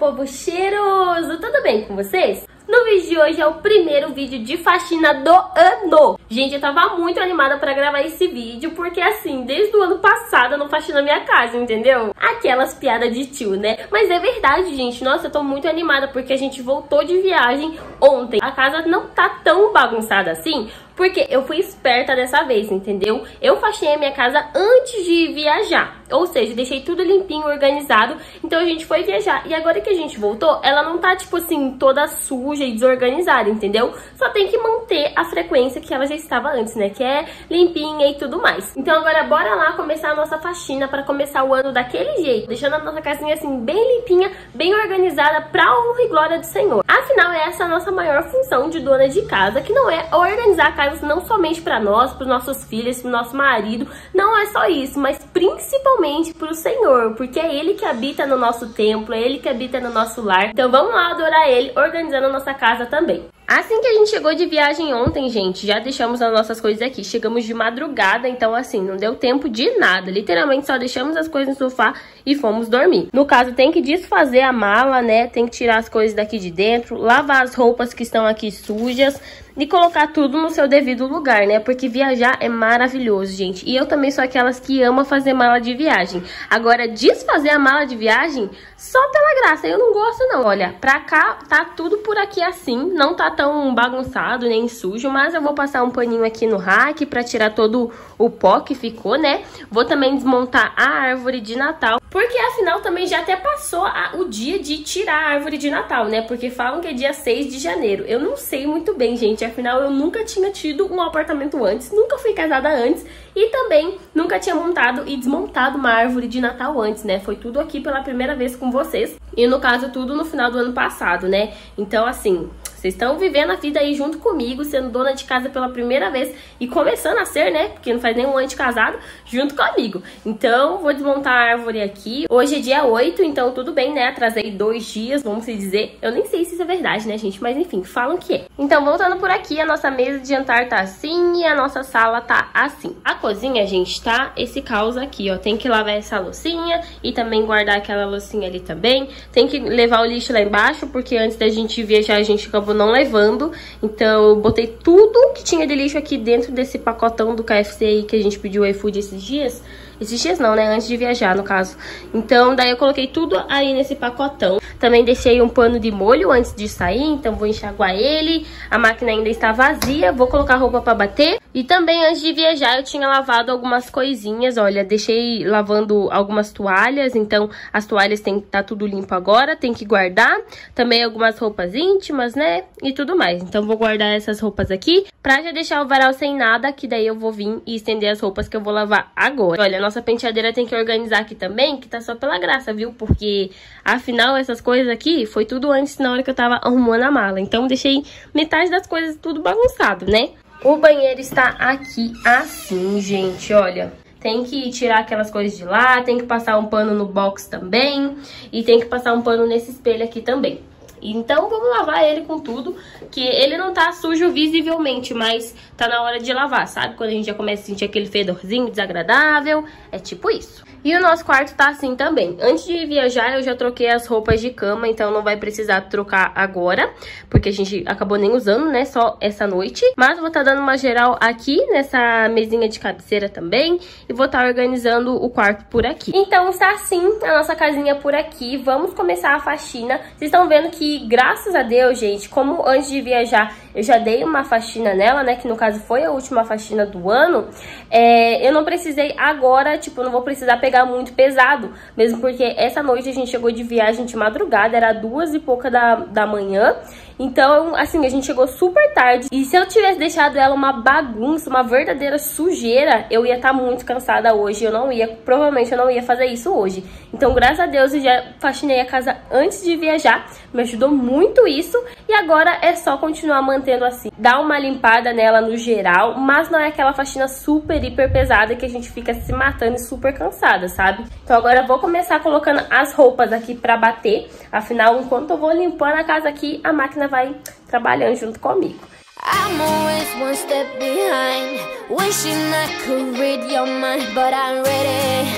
povo cheiroso! Tudo bem com vocês? No vídeo de hoje é o primeiro vídeo de faxina do ano. Gente, eu tava muito animada pra gravar esse vídeo, porque assim, desde o ano passado eu não faxino minha casa, entendeu? Aquelas piadas de tio, né? Mas é verdade, gente. Nossa, eu tô muito animada, porque a gente voltou de viagem ontem. A casa não tá tão bagunçada assim, porque eu fui esperta dessa vez, entendeu? Eu faxinei a minha casa antes de viajar. Ou seja, deixei tudo limpinho, organizado. Então a gente foi viajar. E agora que a gente voltou, ela não tá, tipo assim, toda suja e desorganizada, entendeu? Só tem que manter a frequência que ela já estava antes, né? Que é limpinha e tudo mais. Então agora bora lá começar a nossa faxina para começar o ano daquele jeito. Deixando a nossa casinha assim, bem limpinha, bem organizada pra honra e glória do Senhor. Afinal, essa é a nossa maior função de dona de casa, que não é organizar a não somente para nós, para os nossos filhos, para o nosso marido. Não é só isso, mas principalmente para o Senhor, porque é Ele que habita no nosso templo, é Ele que habita no nosso lar. Então vamos lá adorar Ele, organizando a nossa casa também. Assim que a gente chegou de viagem ontem, gente, já deixamos as nossas coisas aqui. Chegamos de madrugada, então assim, não deu tempo de nada. Literalmente só deixamos as coisas no sofá e fomos dormir. No caso, tem que desfazer a mala, né? Tem que tirar as coisas daqui de dentro, lavar as roupas que estão aqui sujas e colocar tudo no seu devido lugar, né? Porque viajar é maravilhoso, gente. E eu também sou aquelas que ama fazer mala de viagem. Agora, desfazer a mala de viagem só pela graça, eu não gosto não. Olha, pra cá tá tudo por aqui assim, não tá tão bagunçado nem sujo, mas eu vou passar um paninho aqui no rack pra tirar todo o pó que ficou, né? Vou também desmontar a árvore de Natal, porque afinal também já até passou a, o dia de tirar a árvore de Natal, né? Porque falam que é dia 6 de janeiro. Eu não sei muito bem, gente, afinal eu nunca tinha tido um apartamento antes, nunca fui casada antes e também nunca tinha montado e desmontado uma árvore de Natal antes, né? Foi tudo aqui pela primeira vez com vocês. E no caso, tudo no final do ano passado, né? Então, assim, vocês estão vivendo a vida aí junto comigo, sendo dona de casa pela primeira vez e começando a ser, né? Porque não faz nem um ano de casado, junto comigo. Então, vou desmontar a árvore aqui. Hoje é dia 8, então tudo bem, né? Atrasei dois dias, vamos dizer. Eu nem sei se isso é verdade, né, gente? Mas enfim, falam que é. Então, voltando por aqui, a nossa mesa de jantar tá assim e a nossa sala tá assim. A cozinha, gente, tá esse caos aqui, ó. Tem que lavar essa loucinha e também guardar aquela loucinha ali também. Tem que levar o lixo lá embaixo, porque antes da gente viajar, a gente acabou não levando. Então eu botei tudo que tinha de lixo aqui dentro desse pacotão do KFC aí que a gente pediu iFood esses dias. Esses dias não, né? Antes de viajar, no caso. Então, daí eu coloquei tudo aí nesse pacotão. Também deixei um pano de molho antes de sair, então vou enxaguar ele. A máquina ainda está vazia, vou colocar roupa para bater. E também antes de viajar eu tinha lavado algumas coisinhas, olha, deixei lavando algumas toalhas, então as toalhas tem que tá tudo limpo agora, tem que guardar. Também algumas roupas íntimas, né? E tudo mais. Então vou guardar essas roupas aqui pra já deixar o varal sem nada, que daí eu vou vir e estender as roupas que eu vou lavar agora. Olha, nossa penteadeira tem que organizar aqui também, que tá só pela graça, viu? Porque afinal essas coisas aqui foi tudo antes na hora que eu tava arrumando a mala. Então deixei metade das coisas tudo bagunçado, né? O banheiro está aqui assim, gente, olha. Tem que tirar aquelas coisas de lá, tem que passar um pano no box também. E tem que passar um pano nesse espelho aqui também. Então vamos lavar ele com tudo, que ele não tá sujo visivelmente, mas tá na hora de lavar, sabe? Quando a gente já começa a sentir aquele fedorzinho desagradável, é tipo isso. E o nosso quarto tá assim também. Antes de viajar, eu já troquei as roupas de cama, então não vai precisar trocar agora, porque a gente acabou nem usando, né, só essa noite. Mas vou estar tá dando uma geral aqui nessa mesinha de cabeceira também, e vou estar tá organizando o quarto por aqui. Então está assim a nossa casinha por aqui. Vamos começar a faxina. Vocês estão vendo que, graças a Deus, gente, como antes de viajar eu já dei uma faxina nela, né, que no caso foi a última faxina do ano, é, eu não precisei agora, tipo, não vou precisar pegar muito pesado, mesmo porque essa noite a gente chegou de viagem de madrugada, era duas e pouca da, da manhã, então, assim, a gente chegou super tarde. E se eu tivesse deixado ela uma bagunça, uma verdadeira sujeira, eu ia estar tá muito cansada hoje. Eu não ia, provavelmente eu não ia fazer isso hoje. Então, graças a Deus, eu já faxinei a casa antes de viajar. Me ajudou muito isso. E agora é só continuar mantendo assim. Dar uma limpada nela no geral, mas não é aquela faxina super, hiper pesada que a gente fica se matando e super cansada, sabe? Então agora eu vou começar colocando as roupas aqui pra bater. Afinal, enquanto eu vou limpando a casa aqui, a máquina vai trabalhando junto comigo. I'm always one step behind. Wishing I could read your mind But I'm ready.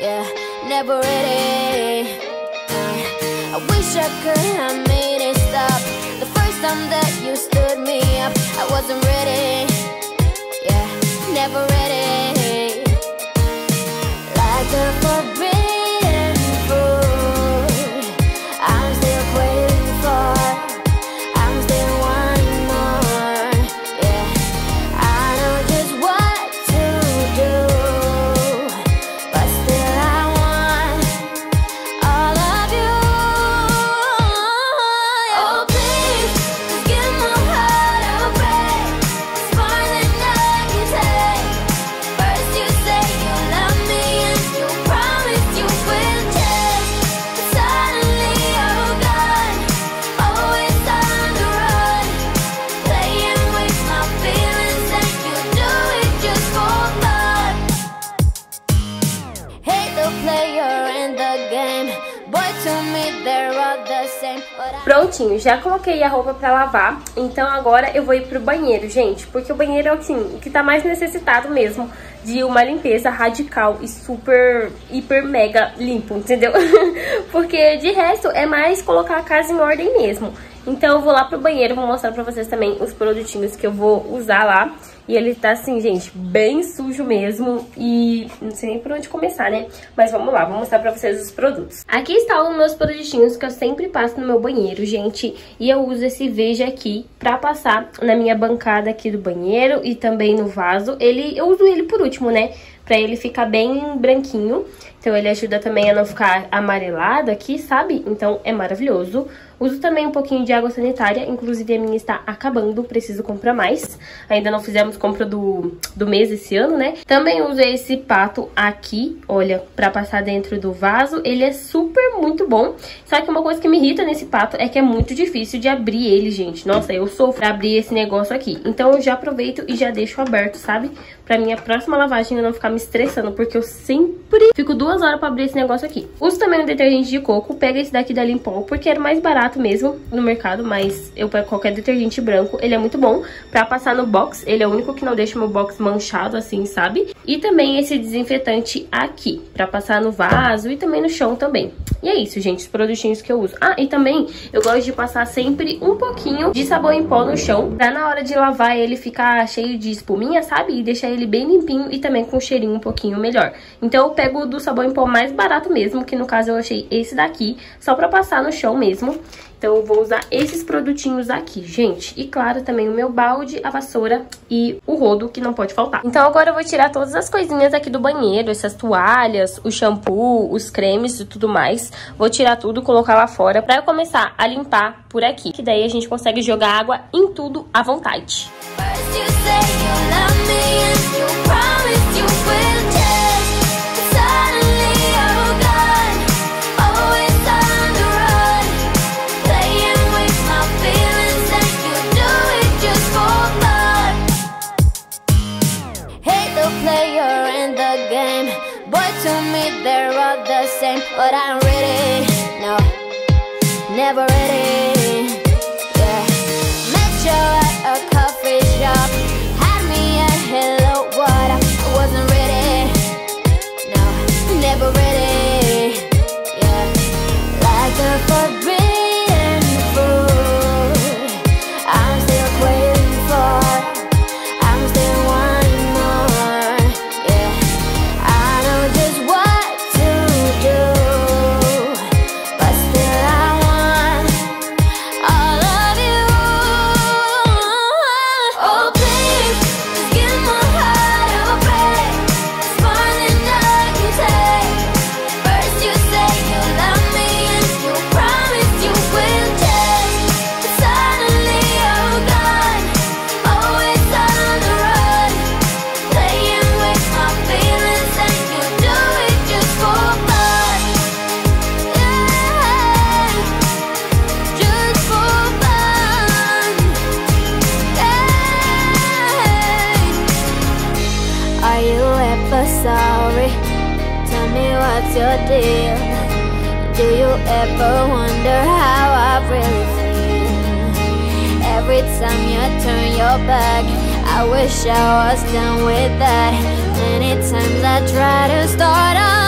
Yeah, never ready. I wish I could have made it stop. The first time that you stood me up I wasn't ready. Yeah, never ready. Like a já coloquei a roupa pra lavar, então agora eu vou ir pro banheiro, gente, porque o banheiro é assim, o que tá mais necessitado mesmo de uma limpeza radical e super, hiper, mega limpo, entendeu? porque de resto é mais colocar a casa em ordem mesmo. Então eu vou lá pro banheiro, vou mostrar pra vocês também os produtinhos que eu vou usar lá. E ele tá assim, gente, bem sujo mesmo e não sei nem por onde começar, né? Mas vamos lá, vou mostrar pra vocês os produtos. Aqui estão os meus produtinhos que eu sempre passo no meu banheiro, gente. E eu uso esse Veja aqui pra passar na minha bancada aqui do banheiro e também no vaso. Ele, eu uso ele por último, né? Pra ele ficar bem branquinho. Então ele ajuda também a não ficar amarelado aqui, sabe? Então é maravilhoso. Uso também um pouquinho de água sanitária, inclusive a minha está acabando, preciso comprar mais. Ainda não fizemos compra do, do mês esse ano, né? Também uso esse pato aqui, olha, pra passar dentro do vaso. Ele é super muito bom, só que uma coisa que me irrita nesse pato é que é muito difícil de abrir ele, gente. Nossa, eu sofro pra abrir esse negócio aqui. Então eu já aproveito e já deixo aberto, sabe? Pra minha próxima lavagem eu não ficar me estressando, porque eu sempre fico duas horas pra abrir esse negócio aqui. Uso também um detergente de coco, pega esse daqui da Limpol, porque era o mais barato mesmo no mercado, mas eu pego qualquer detergente branco, ele é muito bom pra passar no box, ele é o único que não deixa meu box manchado assim, sabe? E também esse desinfetante aqui, pra passar no vaso e também no chão também. E é isso, gente, os produtinhos que eu uso. Ah, e também eu gosto de passar sempre um pouquinho de sabão em pó no chão, pra na hora de lavar ele ficar cheio de espuminha, sabe? E deixar ele bem limpinho e também com um cheirinho um pouquinho melhor. Então eu pego do sabão em pó mais barato mesmo, que no caso eu achei esse daqui, só pra passar no chão mesmo. Então eu vou usar esses produtinhos aqui, gente. E claro, também o meu balde, a vassoura e o rodo, que não pode faltar. Então agora eu vou tirar todas as coisinhas aqui do banheiro, essas toalhas, o shampoo, os cremes e tudo mais. Vou tirar tudo, colocar lá fora pra eu começar a limpar por aqui. Que daí a gente consegue jogar água em tudo à vontade. First you say you love me and you promise you will but I'm ready, no, never ready. What's your deal. Do you ever wonder how I really feel? Every time you turn your back, I wish I was done with that. Many times I try to start all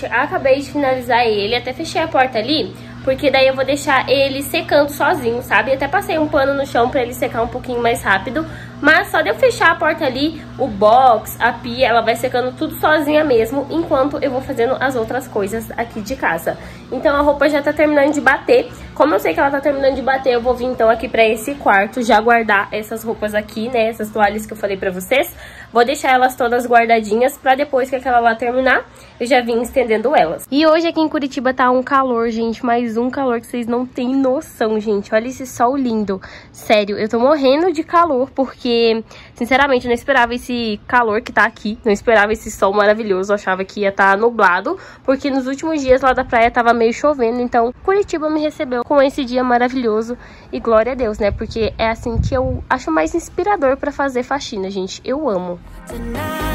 gente. Acabei de finalizar ele. Até fechei a porta ali. Porque daí eu vou deixar ele secando sozinho, sabe? Até passei um pano no chão pra ele secar um pouquinho mais rápido. Mas só de eu fechar a porta ali, o box, a pia, ela vai secando tudo sozinha mesmo, enquanto eu vou fazendo as outras coisas aqui de casa. Então a roupa já tá terminando de bater. Como eu sei que ela tá terminando de bater, eu vou vir então aqui pra esse quarto já guardar essas roupas aqui, né? Essas toalhas que eu falei pra vocês. Vou deixar elas todas guardadinhas pra depois que aquela lá terminar, eu já vim estendendo elas. E hoje aqui em Curitiba tá um calor, gente, mais um calor que vocês não têm noção, gente. Olha esse sol lindo. Sério, eu tô morrendo de calor porque, sinceramente, não esperava esse calor que tá aqui. Não esperava esse sol maravilhoso. Eu achava que ia estar tá nublado, porque nos últimos dias lá da praia tava meio chovendo. Então, Curitiba me recebeu com esse dia maravilhoso. E glória a Deus, né? Porque é assim que eu acho mais inspirador pra fazer faxina, gente. Eu amo. Tonight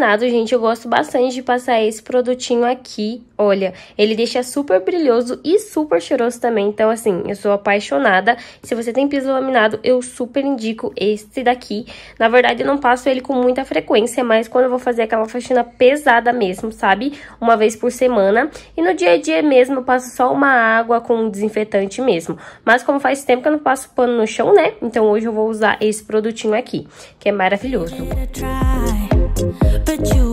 laminado, gente, eu gosto bastante de passar esse produtinho aqui. Olha, ele deixa super brilhoso e super cheiroso também. Então, assim, eu sou apaixonada. Se você tem piso laminado, eu super indico esse daqui. Na verdade, eu não passo ele com muita frequência, mas quando eu vou fazer aquela faxina pesada mesmo, sabe? Uma vez por semana. E no dia a dia mesmo, eu passo só uma água com um desinfetante mesmo. Mas como faz tempo que eu não passo pano no chão, né? Então hoje eu vou usar esse produtinho aqui, que é maravilhoso. But you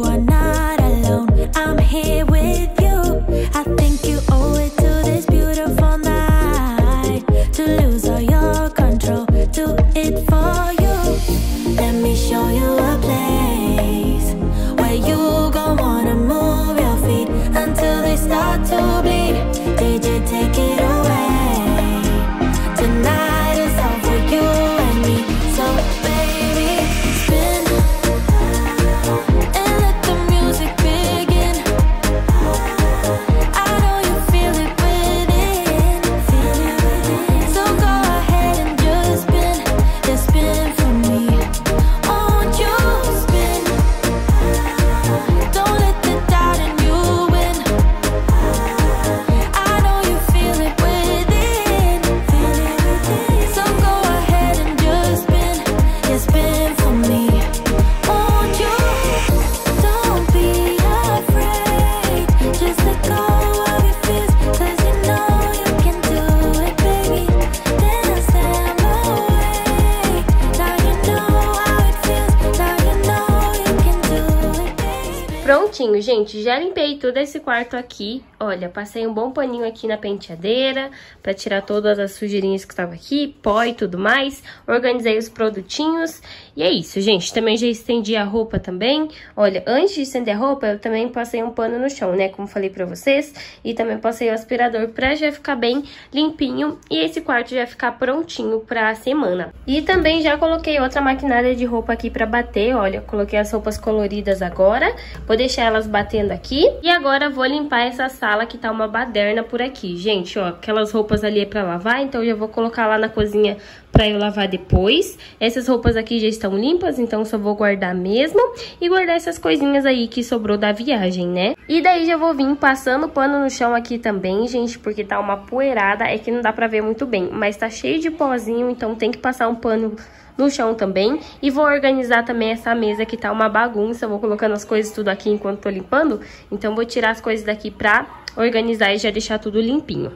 prontinho, gente. Já limpei todo esse quarto aqui. Olha, passei um bom paninho aqui na penteadeira pra tirar todas as sujeirinhas que estavam aqui, pó e tudo mais. Organizei os produtinhos. E é isso, gente. Também já estendi a roupa também. Olha, antes de estender a roupa, eu também passei um pano no chão, né? Como falei pra vocês. E também passei o aspirador pra já ficar bem limpinho. E esse quarto já ficar prontinho pra semana. E também já coloquei outra maquinária de roupa aqui pra bater. Olha, coloquei as roupas coloridas agora. Vou deixar elas batendo aqui. E agora vou limpar essa sala que tá uma baderna por aqui. Gente, ó, aquelas roupas ali é pra lavar, então eu já vou colocar lá na cozinha pra eu lavar depois. Essas roupas aqui já estão limpas, então só vou guardar mesmo. E guardar essas coisinhas aí que sobrou da viagem, né? E daí já vou vir passando pano no chão aqui também, gente, porque tá uma poeirada. É que não dá pra ver muito bem, mas tá cheio de pozinho, então tem que passar um pano no chão também. E vou organizar também essa mesa que tá uma bagunça. Vou colocando as coisas tudo aqui enquanto tô limpando. Então vou tirar as coisas daqui pra organizar e já deixar tudo limpinho.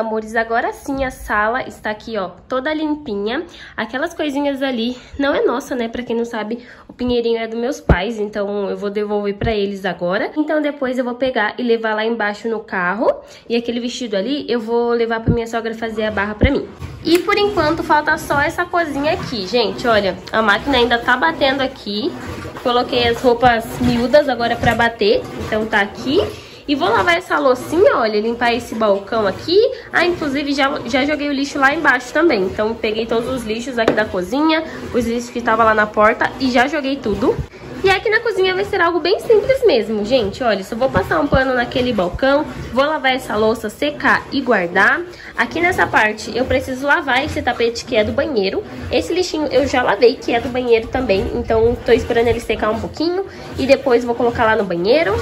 Amores, agora sim a sala está aqui, ó, toda limpinha. Aquelas coisinhas ali não é nossa, né? Pra quem não sabe, o pinheirinho é dos meus pais, então eu vou devolver pra eles agora. Então depois eu vou pegar e levar lá embaixo no carro. E aquele vestido ali eu vou levar pra minha sogra fazer a barra pra mim. E por enquanto falta só essa cozinha aqui, gente, olha, a máquina ainda tá batendo aqui. Coloquei as roupas miúdas agora pra bater, então tá aqui. E vou lavar essa loucinha, olha, limpar esse balcão aqui. Ah, inclusive já, já joguei o lixo lá embaixo também. Então peguei todos os lixos aqui da cozinha, os lixos que estavam lá na porta e já joguei tudo. E aqui na cozinha vai ser algo bem simples mesmo, gente. Olha, só vou passar um pano naquele balcão, vou lavar essa louça, secar e guardar. Aqui nessa parte eu preciso lavar esse tapete que é do banheiro. Esse lixinho eu já lavei, que é do banheiro também, então tô esperando ele secar um pouquinho e depois vou colocar lá no banheiro.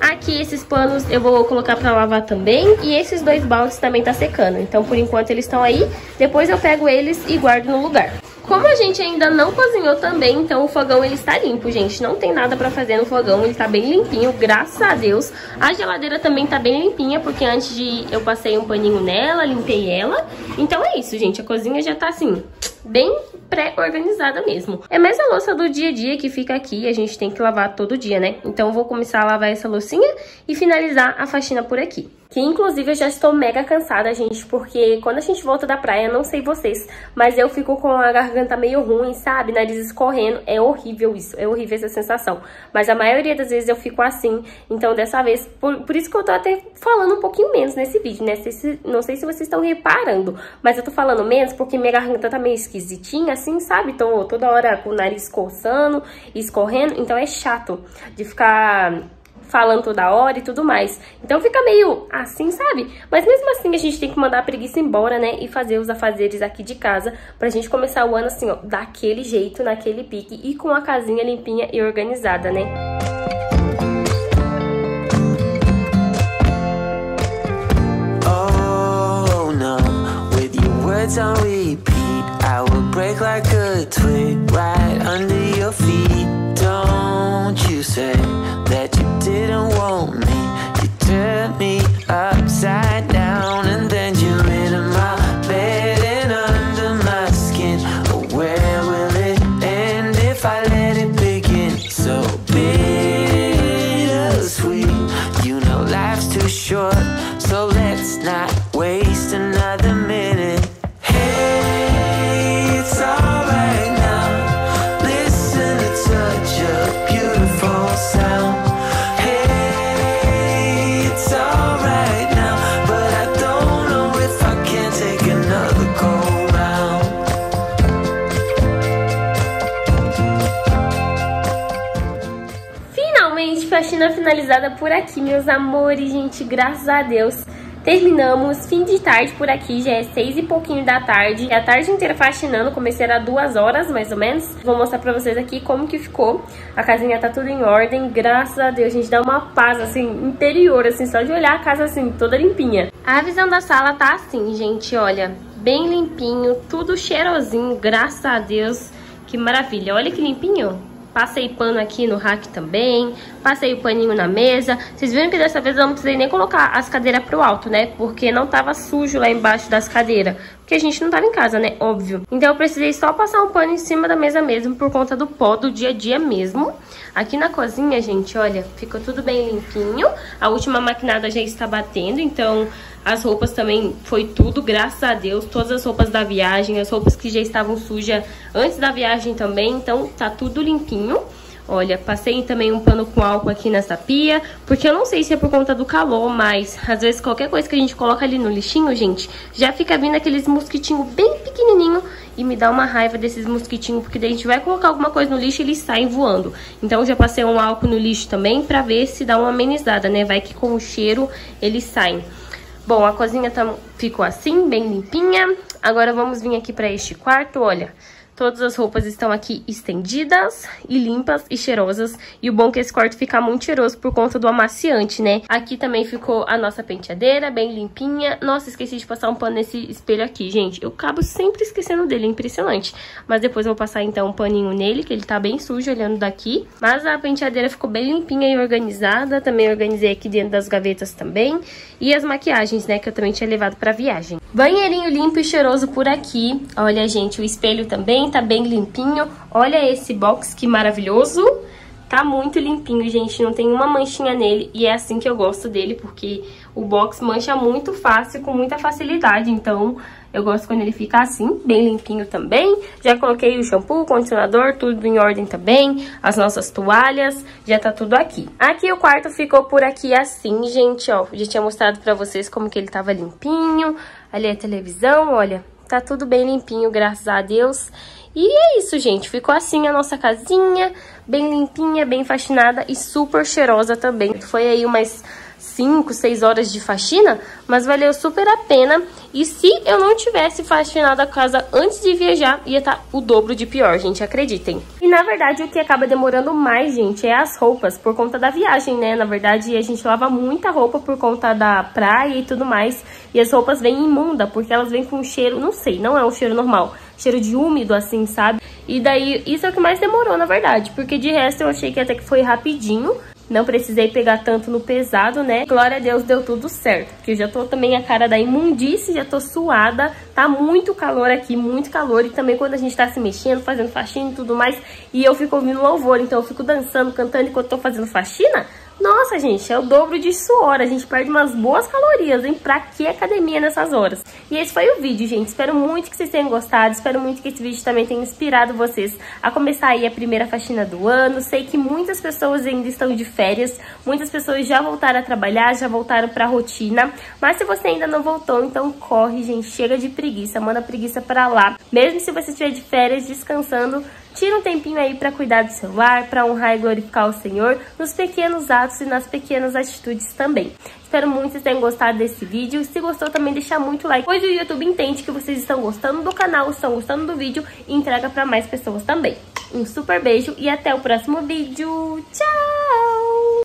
Aqui esses panos eu vou colocar pra lavar também. E esses dois baldes também tá secando. Então por enquanto eles estão aí. Depois eu pego eles e guardo no lugar. Como a gente ainda não cozinhou também, então o fogão ele está limpo, gente. Não tem nada pra fazer no fogão, ele tá bem limpinho, graças a Deus. A geladeira também tá bem limpinha, porque antes de eu passei um paninho nela, limpei ela. Então é isso, gente. A cozinha já tá assim, bem pré-organizada mesmo. É mais a louça do dia a dia que fica aqui, a gente tem que lavar todo dia, né? Então eu vou começar a lavar essa loucinha e finalizar a faxina por aqui. Que inclusive eu já estou mega cansada, gente, porque quando a gente volta da praia, não sei vocês, mas eu fico com a garganta meio ruim, sabe? Nariz escorrendo. É horrível isso, é horrível essa sensação. Mas a maioria das vezes eu fico assim. Então dessa vez, por, por isso que eu tô até falando um pouquinho menos nesse vídeo, né? Se, não sei se vocês estão reparando, mas eu tô falando menos porque minha garganta tá meio esquisitinha, assim, sabe? Tô toda hora com o nariz coçando, escorrendo. Então é chato de ficar falando toda hora e tudo mais. Então fica meio assim, sabe? Mas mesmo assim a gente tem que mandar a preguiça embora, né? E fazer os afazeres aqui de casa pra gente começar o ano assim, ó, daquele jeito, naquele pique e com a casinha limpinha e organizada, né? Oh, on repeat, I will break like a twig right under your feet. Don't you say didn't want me. You turned me upside down finalizada por aqui, meus amores, gente, graças a Deus. Terminamos, fim de tarde por aqui, já é seis e pouquinho da tarde. É a tarde inteira faxinando, comecei a duas horas, mais ou menos. Vou mostrar pra vocês aqui como que ficou. A casinha tá tudo em ordem, graças a Deus. Gente dá uma paz, assim, interior, assim, só de olhar a casa, assim, toda limpinha. A visão da sala tá assim, gente, olha, bem limpinho, tudo cheirosinho, graças a Deus. Que maravilha, olha que limpinho. Passei pano aqui no rack também, passei o paninho na mesa. Vocês viram que dessa vez eu não precisei nem colocar as cadeiras pro alto, né? Porque não tava sujo lá embaixo das cadeiras. Porque a gente não tava em casa, né? Óbvio. Então eu precisei só passar um pano em cima da mesa mesmo, por conta do pó do dia a dia mesmo. Aqui na cozinha, gente, olha, ficou tudo bem limpinho. A última maquinada já está batendo, então as roupas também foi tudo, graças a Deus. Todas as roupas da viagem, as roupas que já estavam sujas antes da viagem também. Então tá tudo limpinho. Olha, passei também um pano com álcool aqui nessa pia, porque eu não sei se é por conta do calor, mas às vezes qualquer coisa que a gente coloca ali no lixinho, gente, já fica vindo aqueles mosquitinhos bem pequenininho e me dá uma raiva desses mosquitinhos, porque daí a gente vai colocar alguma coisa no lixo e eles saem voando. Então já passei um álcool no lixo também pra ver se dá uma amenizada, né? Vai que com o cheiro eles saem. Bom, a cozinha tá, ficou assim, bem limpinha. Agora vamos vir aqui pra este quarto, olha. Todas as roupas estão aqui estendidas e limpas e cheirosas. E o bom é que esse quarto fica muito cheiroso por conta do amaciante, né? Aqui também ficou a nossa penteadeira, bem limpinha. Nossa, esqueci de passar um pano nesse espelho aqui, gente. Eu acabo sempre esquecendo dele, é impressionante. Mas depois eu vou passar, então, um paninho nele, que ele tá bem sujo olhando daqui. Mas a penteadeira ficou bem limpinha e organizada. Também organizei aqui dentro das gavetas também. E as maquiagens, né, que eu também tinha levado pra viagem. Banheirinho limpo e cheiroso por aqui. Olha, gente, o espelho também tá bem limpinho. Olha esse box que maravilhoso. Tá muito limpinho, gente, não tem uma manchinha nele e é assim que eu gosto dele, porque o box mancha muito fácil, com muita facilidade, então eu gosto quando ele fica assim, bem limpinho também. Já coloquei o shampoo, o condicionador, tudo em ordem também, as nossas toalhas, já tá tudo aqui. Aqui o quarto ficou por aqui assim, gente, ó, já tinha mostrado pra vocês como que ele tava limpinho, ali a televisão, olha, tá tudo bem limpinho, graças a Deus. E é isso, gente. Ficou assim a nossa casinha, bem limpinha, bem faxinada e super cheirosa também. Foi aí umas 5, 6 horas de faxina, mas valeu super a pena. E se eu não tivesse faxinado a casa antes de viajar, ia estar tá o dobro de pior, gente, acreditem. E na verdade o que acaba demorando mais, gente, é as roupas, por conta da viagem, né? Na verdade a gente lava muita roupa por conta da praia e tudo mais. E as roupas vêm imunda, porque elas vêm com um cheiro, não sei, não é um cheiro normal. Cheiro de úmido, assim, sabe? E daí, isso é o que mais demorou, na verdade. Porque de resto eu achei que até que foi rapidinho. Não precisei pegar tanto no pesado, né? Glória a Deus, deu tudo certo. Porque eu já tô também a cara da imundície, já tô suada. Tá muito calor aqui, muito calor. E também quando a gente tá se mexendo, fazendo faxina e tudo mais. E eu fico ouvindo louvor, então eu fico dançando, cantando enquanto tô fazendo faxina. Nossa, gente, é o dobro de suor. A gente perde umas boas calorias, hein? Pra que academia nessas horas? E esse foi o vídeo, gente. Espero muito que vocês tenham gostado. Espero muito que esse vídeo também tenha inspirado vocês a começar aí a primeira faxina do ano. Sei que muitas pessoas ainda estão de férias. Muitas pessoas já voltaram a trabalhar, já voltaram pra rotina. Mas se você ainda não voltou, então corre, gente. Chega de preguiça. Manda preguiça pra lá. Mesmo se você estiver de férias, descansando, Tira um tempinho aí para cuidar do seu lar, para honrar e glorificar o Senhor nos pequenos atos e nas pequenas atitudes também. Espero muito que vocês tenham gostado desse vídeo. Se gostou, também deixar muito like, pois o YouTube entende que vocês estão gostando do canal, estão gostando do vídeo e entrega para mais pessoas também. Um super beijo e até o próximo vídeo. Tchau!